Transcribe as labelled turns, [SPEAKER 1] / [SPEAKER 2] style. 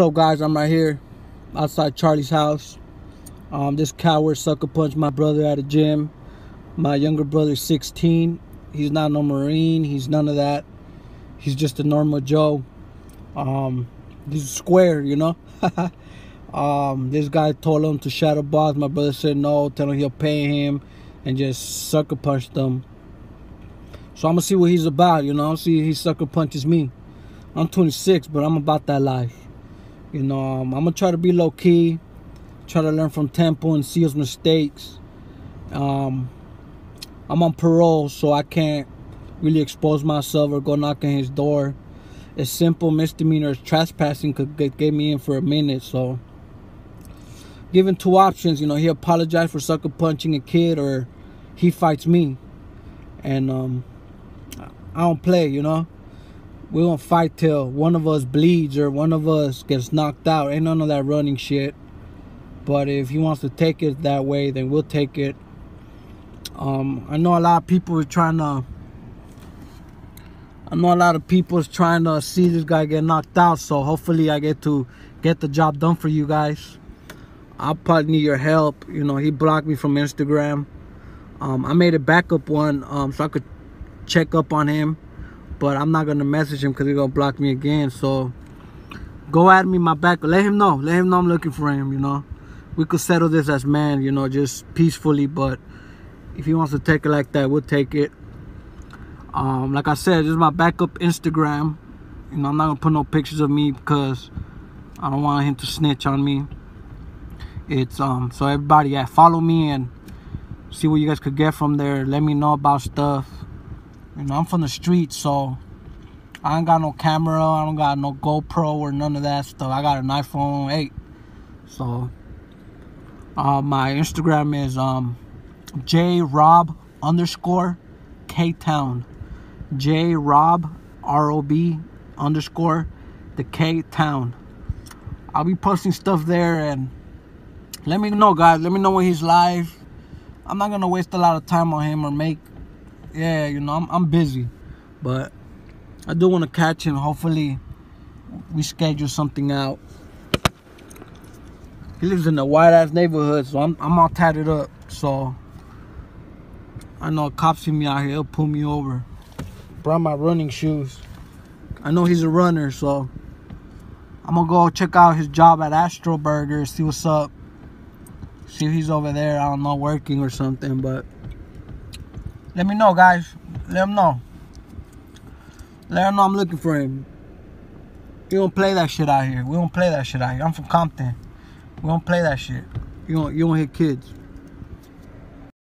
[SPEAKER 1] Up, guys? I'm right here outside Charlie's house. Um, this coward sucker punched my brother at a gym. My younger brother's 16. He's not no Marine. He's none of that. He's just a normal Joe. Um, he's square, you know. um, this guy told him to shadow box. My brother said no, tell him he'll pay him, and just sucker punched him. So I'm gonna see what he's about, you know. See if he sucker punches me. I'm 26, but I'm about that life. You know, um, I'm gonna try to be low key, try to learn from Temple and see his mistakes. Um, I'm on parole, so I can't really expose myself or go knock on his door. A simple misdemeanor trespassing could get, get me in for a minute, so given two options, you know, he apologized for sucker punching a kid or he fights me. And um, I don't play, you know we won't fight till one of us bleeds or one of us gets knocked out. Ain't none of that running shit. But if he wants to take it that way, then we'll take it. Um, I know a lot of people are trying to. I know a lot of people is trying to see this guy get knocked out. So hopefully I get to get the job done for you guys. I'll probably need your help. You know, he blocked me from Instagram. Um, I made a backup one um, so I could check up on him but I'm not gonna message him because he's gonna block me again. So go at me my back. Let him know. Let him know I'm looking for him. You know, we could settle this as man. You know, just peacefully. But if he wants to take it like that, we'll take it. Um, like I said, this is my backup Instagram. You know, I'm not gonna put no pictures of me because I don't want him to snitch on me. It's um so everybody yeah follow me and see what you guys could get from there. Let me know about stuff. You know, I'm from the street, so I ain't got no camera. I don't got no GoPro or none of that stuff. I got an iPhone 8. So, uh, my Instagram is um, jrob underscore K-Town. J-Rob, R-O-B underscore the K-Town. I'll be posting stuff there and let me know, guys. Let me know when he's live. I'm not going to waste a lot of time on him or make yeah, you know, I'm, I'm busy. But I do want to catch him. Hopefully, we schedule something out. He lives in a white ass neighborhood, so I'm, I'm all tatted up. So I know cops see me out here, he'll pull me over. Brought my running shoes. I know he's a runner, so I'm gonna go check out his job at Astro Burger, see what's up. See if he's over there, I don't know, working or something, but let me know, guys. Let him know. Let him know I'm looking for him. We don't play that shit out here. We don't play that shit out here. I'm from Compton. We don't play that shit. You don't, you don't hit kids.